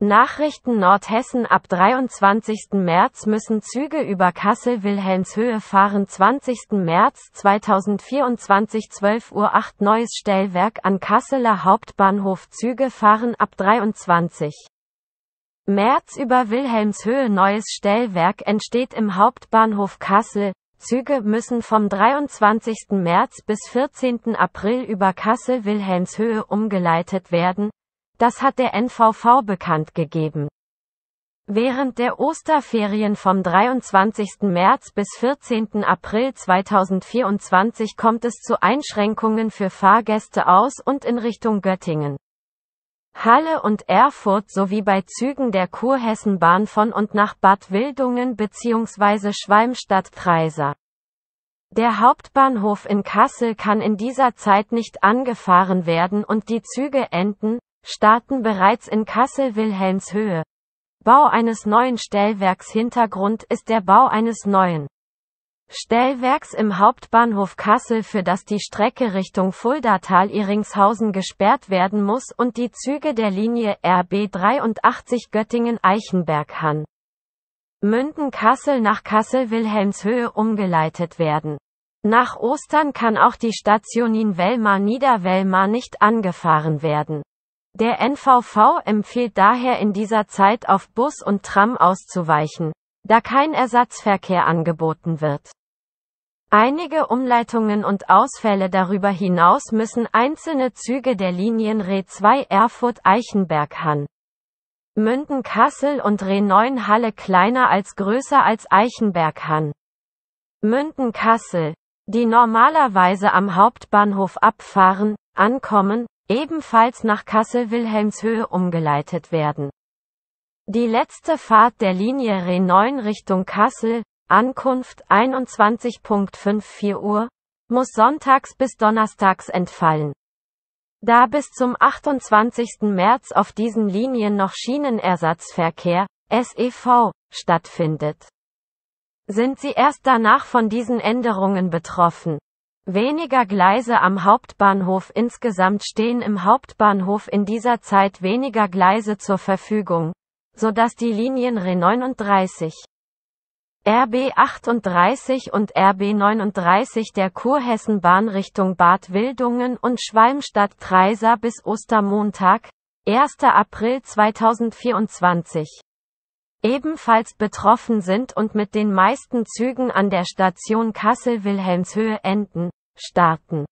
Nachrichten Nordhessen Ab 23. März müssen Züge über Kassel-Wilhelmshöhe fahren 20. März 2024 12 Uhr 8 Neues Stellwerk an Kasseler Hauptbahnhof Züge fahren ab 23. März über Wilhelmshöhe Neues Stellwerk entsteht im Hauptbahnhof Kassel. Züge müssen vom 23. März bis 14. April über Kassel-Wilhelmshöhe umgeleitet werden, das hat der NVV bekannt gegeben. Während der Osterferien vom 23. März bis 14. April 2024 kommt es zu Einschränkungen für Fahrgäste aus und in Richtung Göttingen. Halle und Erfurt sowie bei Zügen der Kurhessenbahn von und nach Bad Wildungen bzw. Schwalmstadt-Treiser. Der Hauptbahnhof in Kassel kann in dieser Zeit nicht angefahren werden und die Züge enden, starten bereits in Kassel-Wilhelmshöhe. Bau eines neuen Stellwerks Hintergrund ist der Bau eines neuen Stellwerks im Hauptbahnhof Kassel für das die Strecke Richtung Fuldatal-Iringshausen gesperrt werden muss und die Züge der Linie RB 83 Göttingen-Eichenberg-Hann Münden-Kassel nach Kassel-Wilhelmshöhe umgeleitet werden. Nach Ostern kann auch die Station Nienwellmar-Niederwellmar nicht angefahren werden. Der NVV empfiehlt daher in dieser Zeit auf Bus und Tram auszuweichen, da kein Ersatzverkehr angeboten wird. Einige Umleitungen und Ausfälle darüber hinaus müssen einzelne Züge der Linien Re 2 Erfurt-Eichenberg-Hann, Münden-Kassel und Re 9 Halle kleiner als größer als Eichenberg-Hann, Münden-Kassel, die normalerweise am Hauptbahnhof abfahren, ankommen, ebenfalls nach Kassel-Wilhelmshöhe umgeleitet werden. Die letzte Fahrt der Linie Re 9 Richtung Kassel, Ankunft 21.54 Uhr, muss sonntags bis donnerstags entfallen. Da bis zum 28. März auf diesen Linien noch Schienenersatzverkehr, SEV, stattfindet. Sind Sie erst danach von diesen Änderungen betroffen? Weniger Gleise am Hauptbahnhof Insgesamt stehen im Hauptbahnhof in dieser Zeit weniger Gleise zur Verfügung, so dass die Linien Re 39, RB 38 und RB 39 der Kurhessenbahn Richtung Bad Wildungen und Schwalmstadt-Treiser bis Ostermontag, 1. April 2024 ebenfalls betroffen sind und mit den meisten Zügen an der Station Kassel-Wilhelmshöhe enden starten